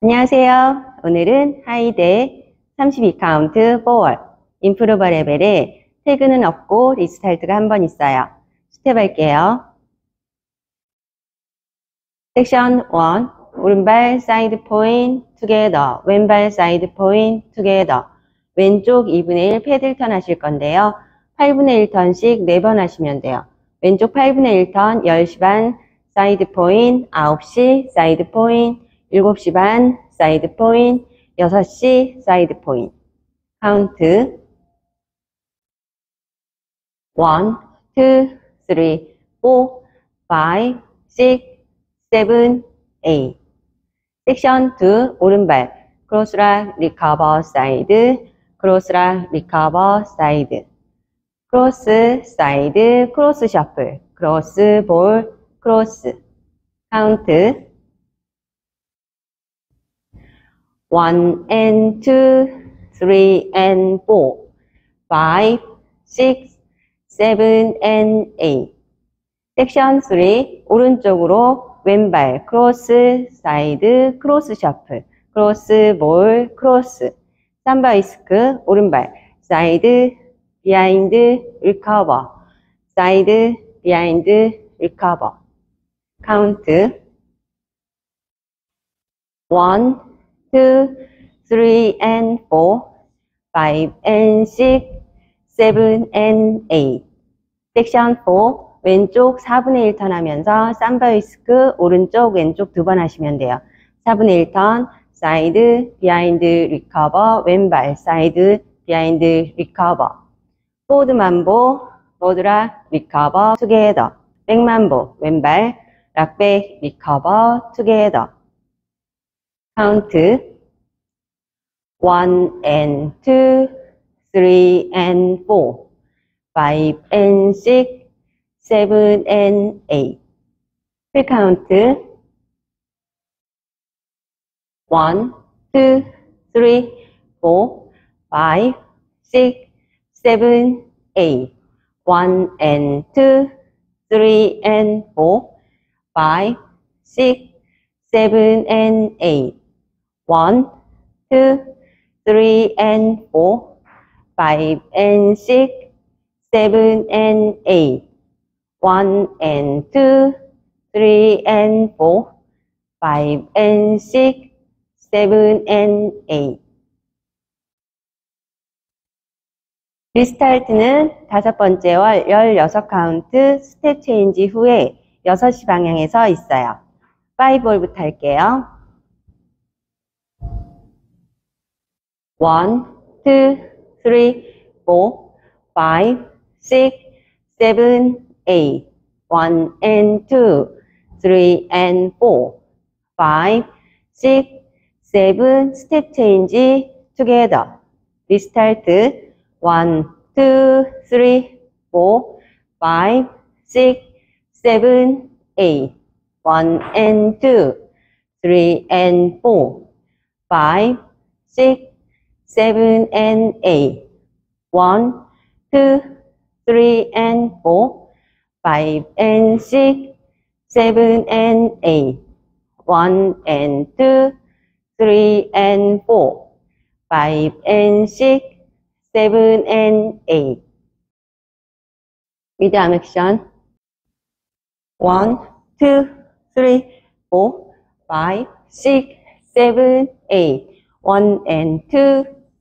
안녕하세요. 오늘은 하이데 32카운트 4 wall improver 레벨에 태그는 없고 restart가 한 번 있어요. 스텝 할게요. 섹션 1 오른발 side point together 왼발 side point together 왼쪽 2분의 1 paddle turn 하실 건데요. 8분의 1턴씩 4번 하시면 돼요. 왼쪽 8분의 1턴 10시 반 side point 9시 side point 7시 반 side point 6시 side point 카운트. 1, 2, 3, 4, 5, 6, 7, 8 섹션 2 오른발. cross rock recover side. cross rock recover side. cross side cross shuffle. cross ball cross. 카운트 1 and 2 3 and 4 5 6 7 and 8 섹션 3 오른쪽으로 왼발 cross side cross shuffle cross ball cross samba whisk 오른발 side behind recover side behind recover 카운트 1 2 3 and 4 5 and 6 7 and 8 섹션 4 왼쪽 4분의 1턴 하면서 samba whisk 오른쪽 왼쪽 두 번 하시면 돼요. 4분의 1턴 side behind recover 왼발 side behind recover. forward mambo forward rock recover together back mambo 왼발 rock back recover together 카운트 1 and 2 3 and 4 5 and 6 7 and 8 full count 1 2 3 4 5 6 7 8 1 and 2 3 and 4 5 6 7 and 8 1 2 3 and 4 5 and 6 7 and 8 1 and 2 3 and 4 5 and 6 7 and 8 리스타트는 다섯 번째 월 16카운트 스텝 체인지 후에 6시 방향에서 있어요. 5볼부터 할게요. 1, 2, 3, 4, 5, 6, 7, 8 1 and 2 3 and 4 5 6 7 step change together restart 1 2 3 4 5 6 7 8 1 and 2 3 and 4 5 6 7 and 8 1 2 3 and 4 5 and 6, 7 and 8, 1 and 2, 3 and 4, 5 and 6, 7 and 8. With arm action. 1, 2, 3, 4, 5, 6, 7, 8. 1 and 2,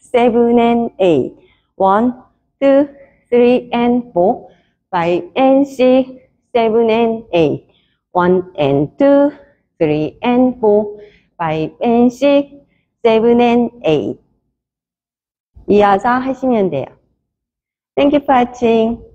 seven and eight, one, two, three and four, five and six, 7 and 8, 1 and 2, 3 and 4, 5 and 6, 7 and 8. 이어서 하시면 돼요. Thank you for watching.